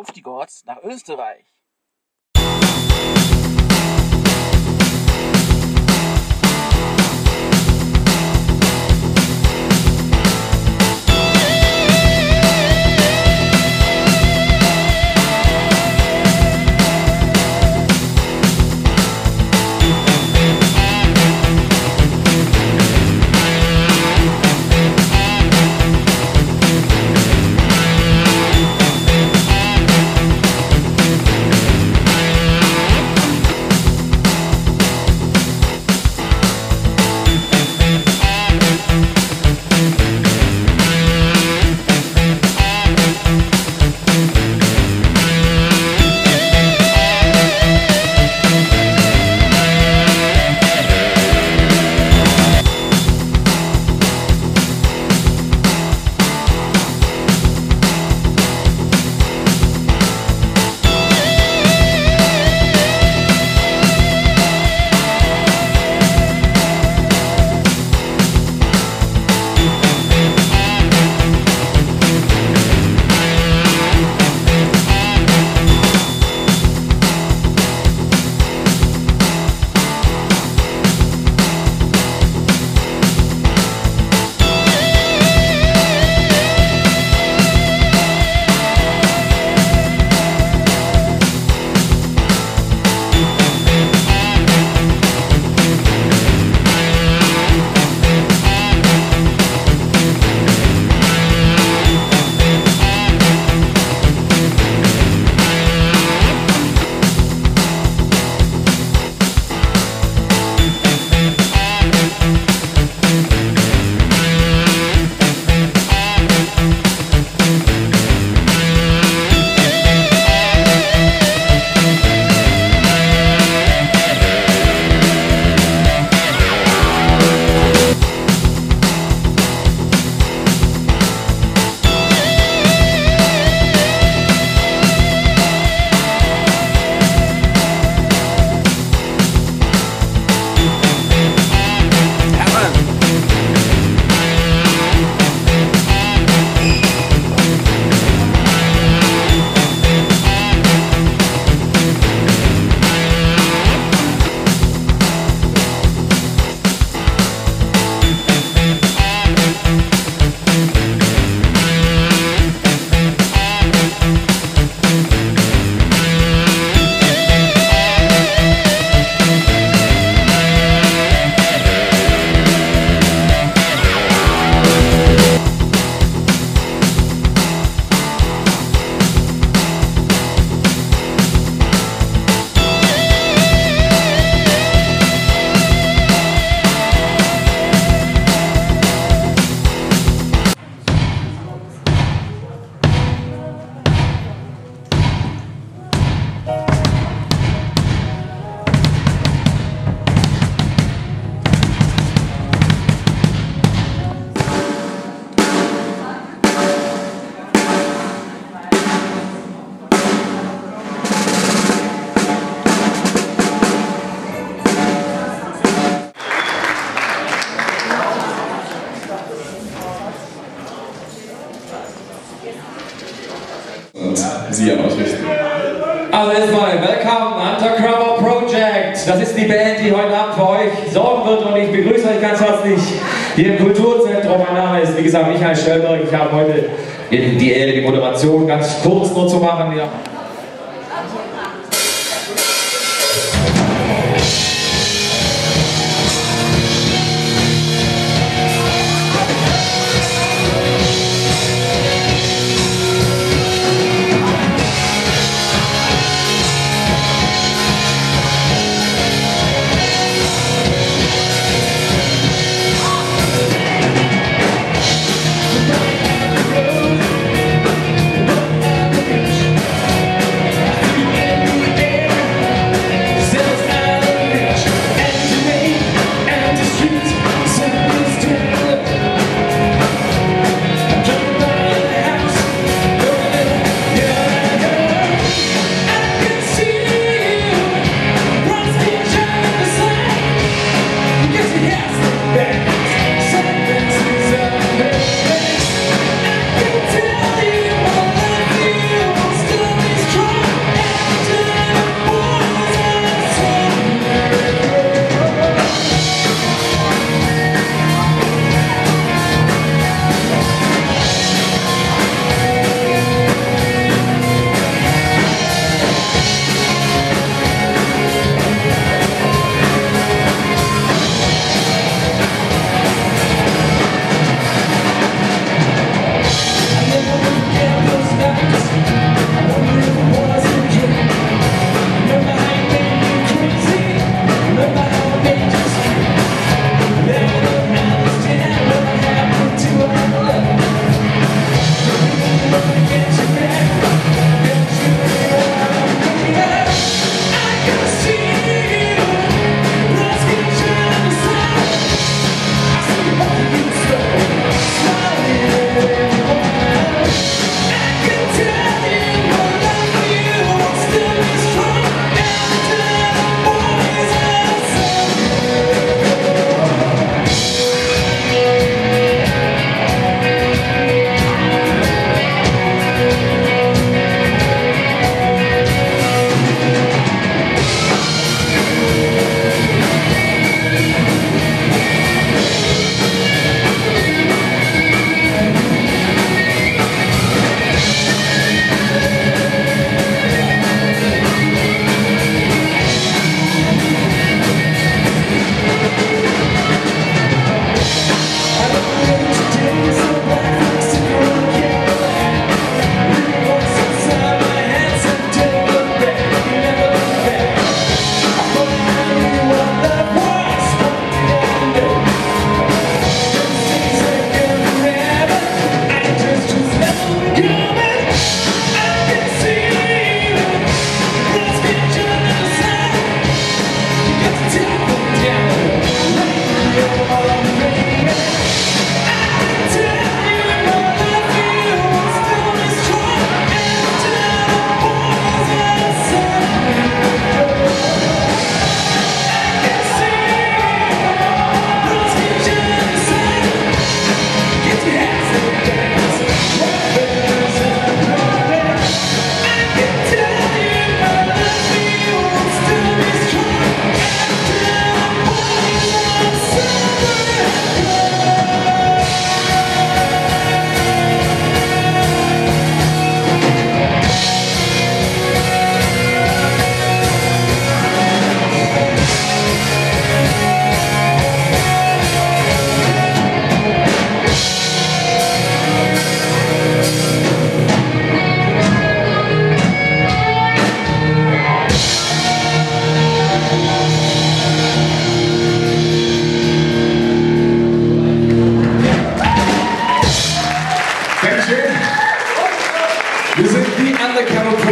auf die Gods nach Österreich. Sie ausrichten. Also erstmal, welcome Undercover Project. Das ist die Band, die heute Abend für euch sorgen wird und ich begrüße euch ganz herzlich hier im Kulturzentrum. Mein Name ist, wie gesagt, Michael Schellberg. Ich habe heute die Ehre, die Moderation ganz kurz nur zu machen. Ja.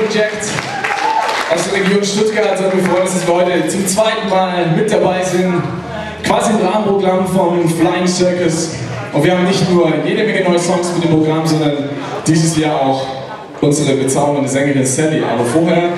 Project aus der Region Stuttgart. Und wir freuen uns, dass wir heute zum zweiten Mal mit dabei sind. Quasi im Rahmenprogramm vom Flying Circus. Und wir haben nicht nur jede Menge neue Songs mit dem Programm, sondern dieses Jahr auch unsere bezaubernde Sängerin Sally. Aber vorher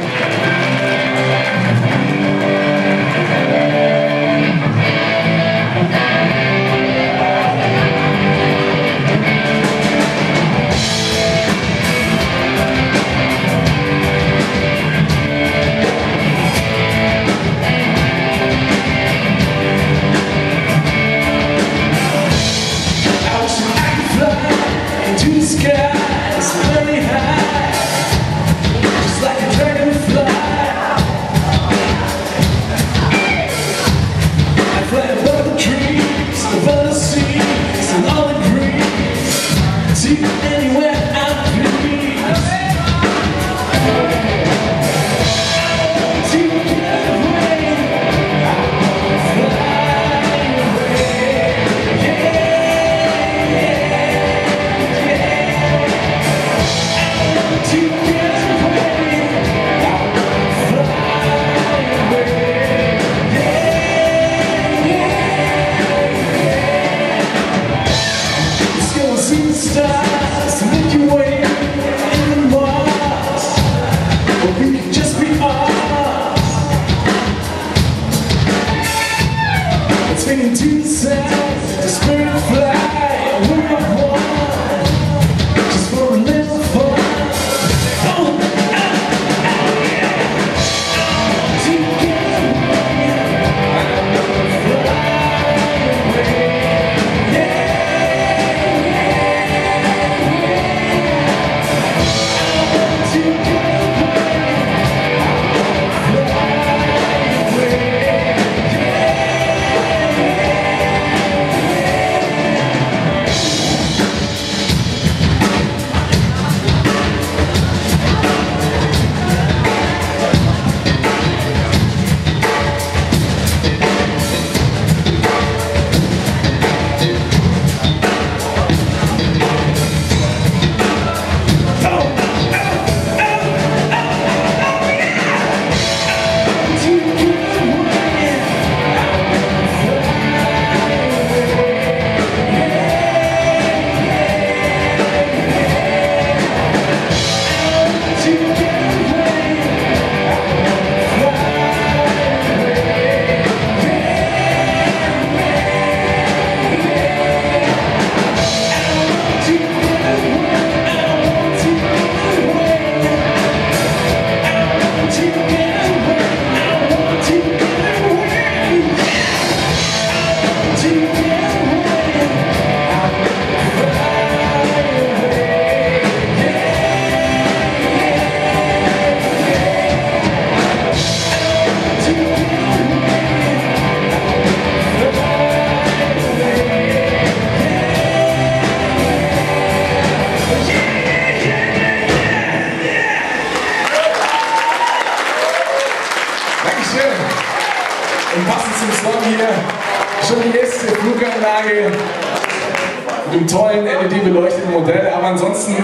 Und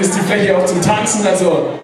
ist die Fläche auch zum Tanzen. Also